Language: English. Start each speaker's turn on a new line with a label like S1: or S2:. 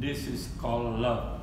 S1: This is called love.